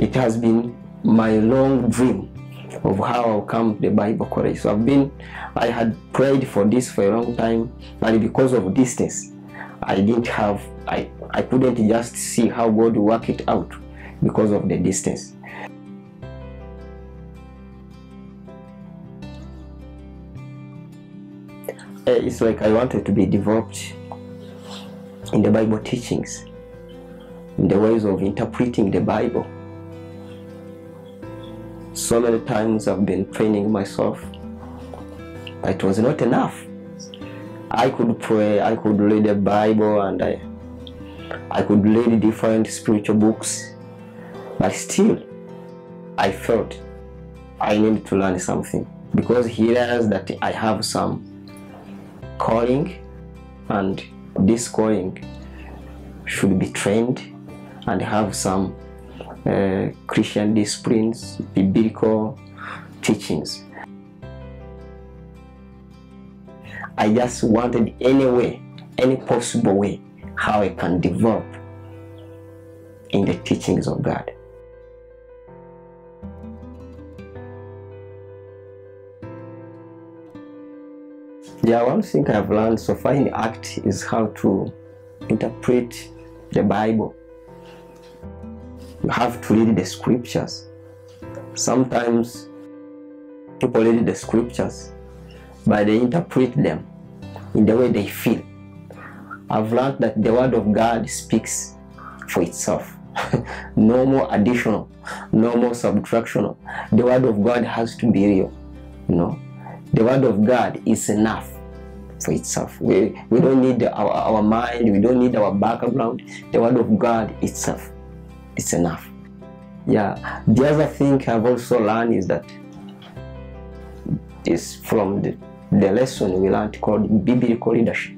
it has been my long dream of how I'll come to the Bible college. So I've been, I had prayed for this for a long time, but because of distance, I didn't have, I, I couldn't just see how God work it out because of the distance. Uh, It's like I wanted to be developed in the Bible teachings, in the ways of interpreting the Bible. So many times I've been training myself, but it was not enough. I could pray, I could read the Bible, and I, I could read different spiritual books, but still, I felt I need to learn something because he realized that I have some calling, and this calling should be trained and have some uh, Christian disciplines, biblical teachings. I just wanted any way, any possible way, how I can develop in the teachings of God. Yeah, one thing I've learned so far in ACT is how to interpret the Bible. You have to read the scriptures. Sometimes people read the scriptures, but they interpret them in the way they feel. I've learned that the Word of God speaks for itself. no more additional, no more subtractional. The Word of God has to be real. You know, the Word of God is enough for itself. We, we don't need our, our mind, we don't need our background. The Word of God itself is enough. Yeah, the other thing I've also learned is that is from the, the lesson we learned called biblical leadership.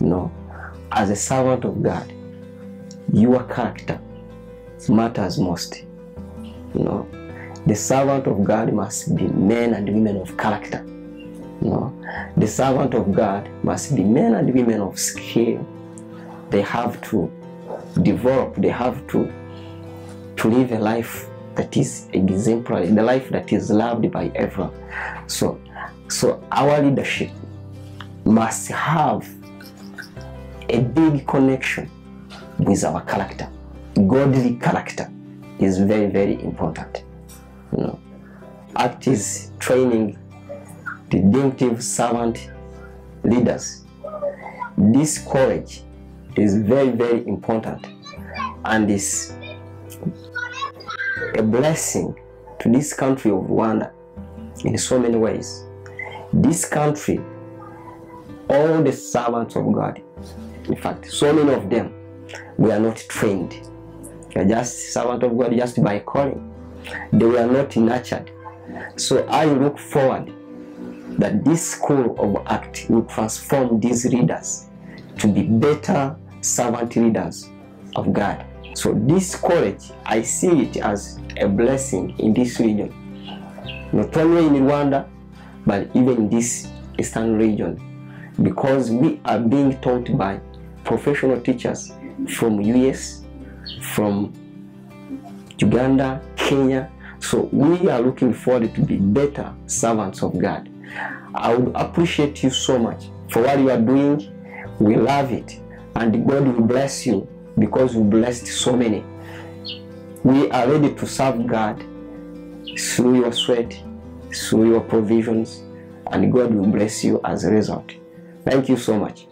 Know, as a servant of God, your character matters most. Know, the servant of God must be men and women of character. Know, the servant of God must be men and women of skill. They have to develop, they have to, to live a life that is exemplary, the life that is loved by everyone. So, so our leadership must have a big connection with our character. Godly character is very, very important. You know, ACT is training redemptive servant leaders. This courage is very, very important and is a blessing to this country of Rwanda in so many ways. This country, all the servants of God, in fact, so many of them were not trained. They are just servants of God just by calling. They were not nurtured. So I look forward that this school of ACT will transform these leaders to be better servant leaders of God. So this college, I see it as a blessing in this region, not only in Rwanda, but even in this eastern region, because we are being taught by professional teachers from US, from Uganda, Kenya. So we are looking forward to be better servants of God. I would appreciate you so much for what you are doing. We love it. And God will bless you because you blessed so many. We are ready to serve God through your sweat, through your provisions, and God will bless you as a result. Thank you so much.